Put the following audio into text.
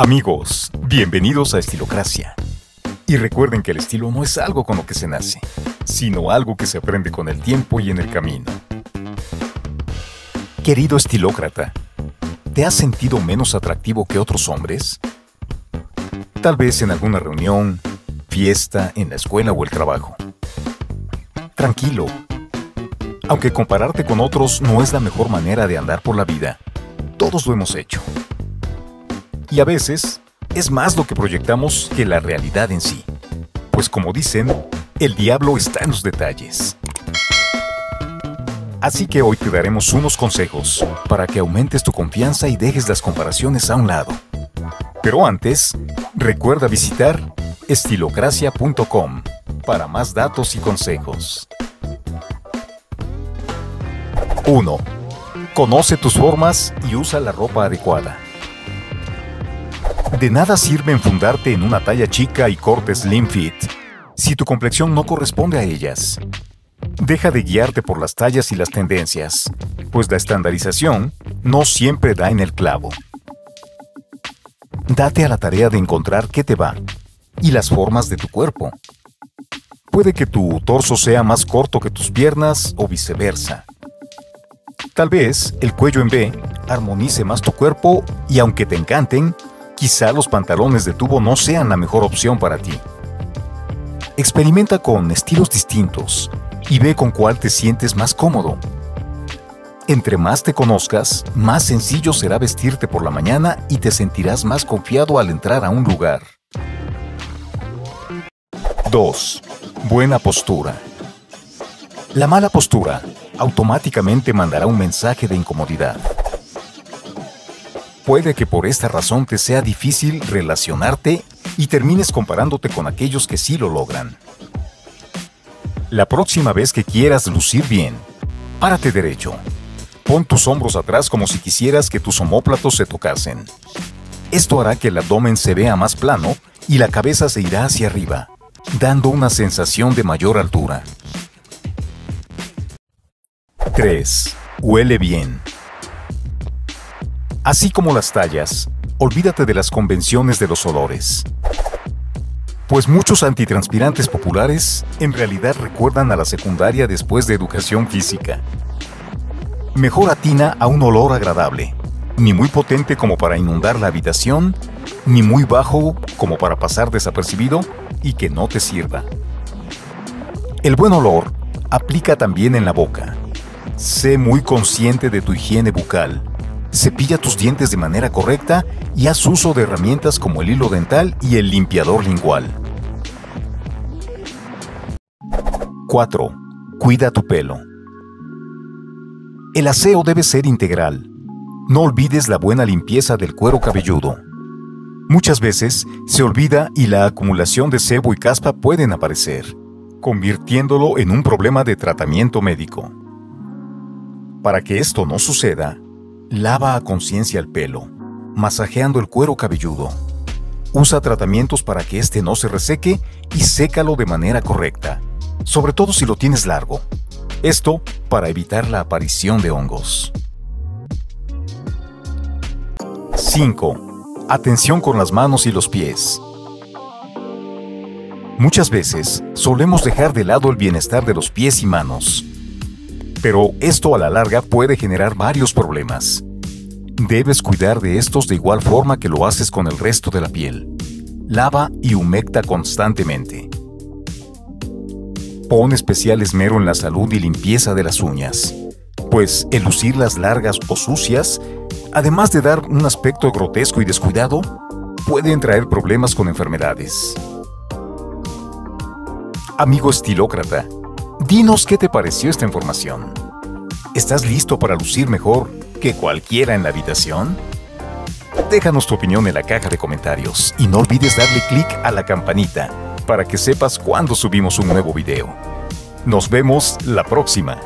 Amigos, bienvenidos a Estilocracia. Y recuerden que el estilo no es algo con lo que se nace, sino algo que se aprende con el tiempo y en el camino. Querido estilócrata, ¿te has sentido menos atractivo que otros hombres? Tal vez en alguna reunión, fiesta, en la escuela o el trabajo. Tranquilo. Aunque compararte con otros no es la mejor manera de andar por la vida, todos lo hemos hecho. Y a veces es más lo que proyectamos que la realidad en sí. Pues como dicen, el diablo está en los detalles. Así que hoy te daremos unos consejos para que aumentes tu confianza y dejes las comparaciones a un lado. Pero antes, recuerda visitar estilocracia.com para más datos y consejos. 1. Conoce tus formas y usa la ropa adecuada. De nada sirve enfundarte en una talla chica y corte slim fit si tu complexión no corresponde a ellas. Deja de guiarte por las tallas y las tendencias, pues la estandarización no siempre da en el clavo. Date a la tarea de encontrar qué te va y las formas de tu cuerpo. Puede que tu torso sea más corto que tus piernas o viceversa. Tal vez el cuello en B armonice más tu cuerpo y aunque te encanten, quizá los pantalones de tubo no sean la mejor opción para ti. Experimenta con estilos distintos y ve con cuál te sientes más cómodo. Entre más te conozcas, más sencillo será vestirte por la mañana y te sentirás más confiado al entrar a un lugar. 2. Buena postura. La mala postura automáticamente mandará un mensaje de incomodidad. Puede que por esta razón te sea difícil relacionarte y termines comparándote con aquellos que sí lo logran. La próxima vez que quieras lucir bien, párate derecho. Pon tus hombros atrás como si quisieras que tus omóplatos se tocasen. Esto hará que el abdomen se vea más plano y la cabeza se irá hacia arriba, dando una sensación de mayor altura. 3. Huele bien. Así como las tallas, olvídate de las convenciones de los olores. Pues muchos antitranspirantes populares en realidad recuerdan a la secundaria después de educación física. Mejor atina a un olor agradable, ni muy potente como para inundar la habitación, ni muy bajo como para pasar desapercibido y que no te sirva. El buen olor aplica también en la boca. Sé muy consciente de tu higiene bucal Cepilla tus dientes de manera correcta y haz uso de herramientas como el hilo dental y el limpiador lingual. 4. Cuida tu pelo. El aseo debe ser integral. No olvides la buena limpieza del cuero cabelludo. Muchas veces se olvida y la acumulación de sebo y caspa pueden aparecer, convirtiéndolo en un problema de tratamiento médico. Para que esto no suceda, Lava a conciencia el pelo, masajeando el cuero cabelludo. Usa tratamientos para que éste no se reseque y sécalo de manera correcta, sobre todo si lo tienes largo. Esto para evitar la aparición de hongos. 5. Atención con las manos y los pies. Muchas veces solemos dejar de lado el bienestar de los pies y manos pero esto a la larga puede generar varios problemas. Debes cuidar de estos de igual forma que lo haces con el resto de la piel. Lava y humecta constantemente. Pon especial esmero en la salud y limpieza de las uñas, pues el lucirlas largas o sucias, además de dar un aspecto grotesco y descuidado, pueden traer problemas con enfermedades. Amigo estilócrata, Dinos qué te pareció esta información. ¿Estás listo para lucir mejor que cualquiera en la habitación? Déjanos tu opinión en la caja de comentarios y no olvides darle clic a la campanita para que sepas cuando subimos un nuevo video. Nos vemos la próxima.